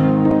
Bye.